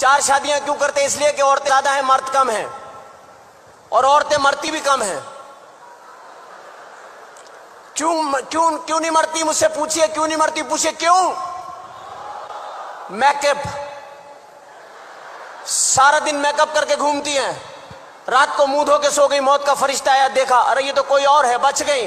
चार शादियाँ क्यों करते इसलिए कि औरतें ज़्यादा हैं, मर्द कम हैं। और औरतें मरती भी कम हैं। क्यों क्यों क्यों नहीं मरती? मुझसे पूछिए, क्यों नहीं मरती? पूछिए क्यों? मेकअप। सारा दिन मेकअप करके घूमती हैं। रात को मुँह धो के सो गई, मौत का फरिश्ता आया, देखा, अरे ये तो कोई और है, बच गई।